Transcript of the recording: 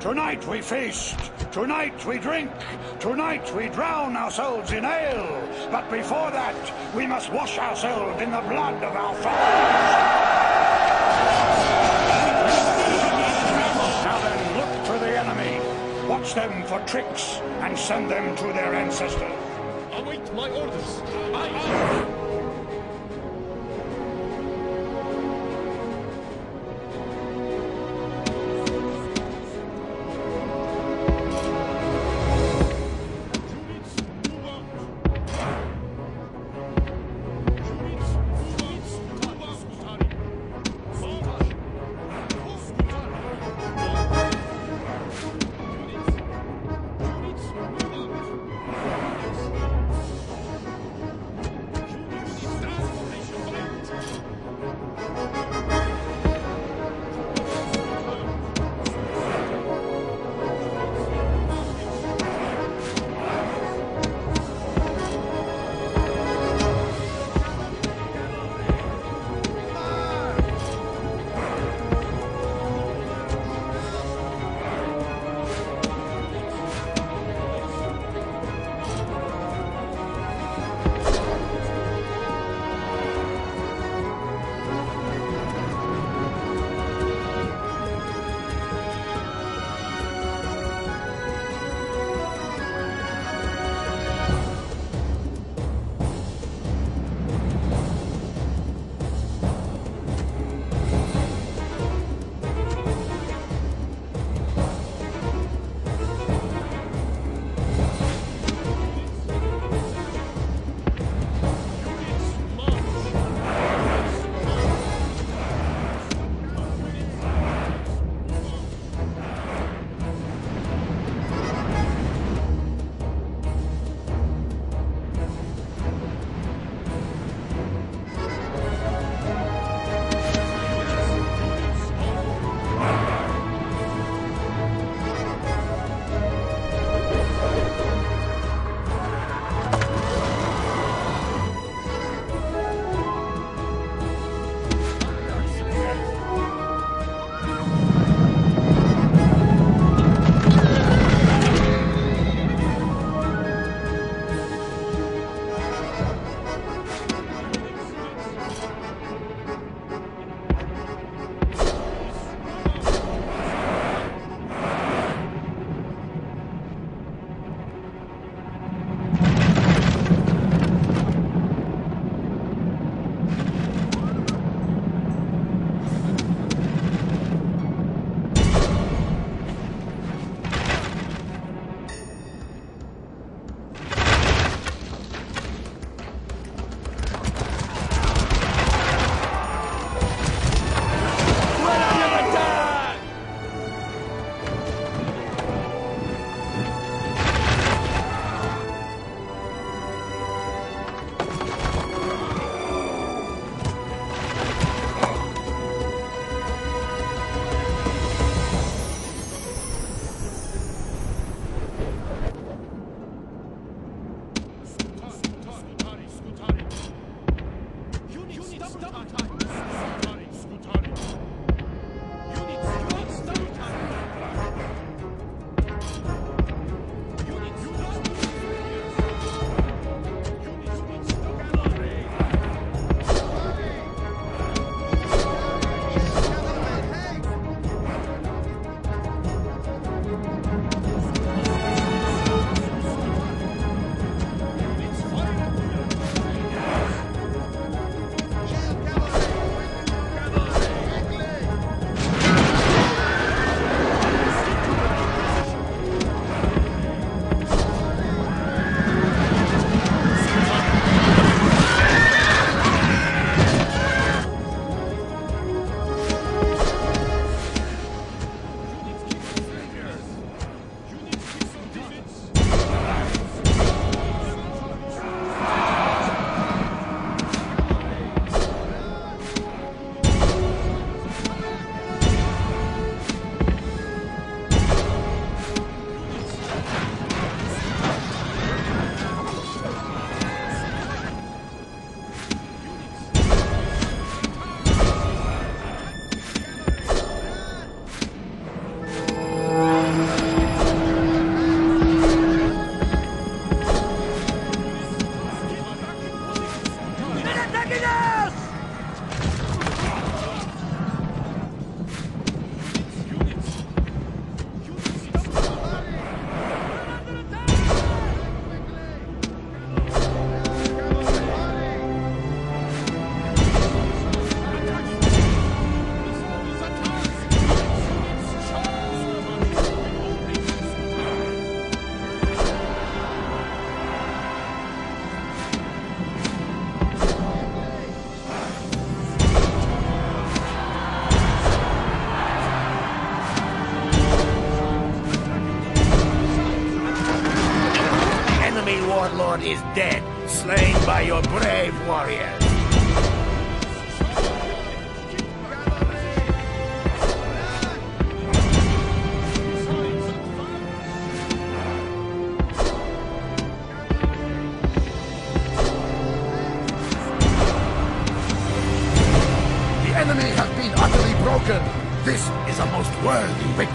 Tonight we feast, tonight we drink, tonight we drown ourselves in ale. But before that, we must wash ourselves in the blood of our fathers. Now then, look for the enemy. Watch them for tricks and send them to their ancestors. Await my orders. Aye. Lord is dead, slain by your brave warriors. The enemy has been utterly broken. This is a most worthy victory.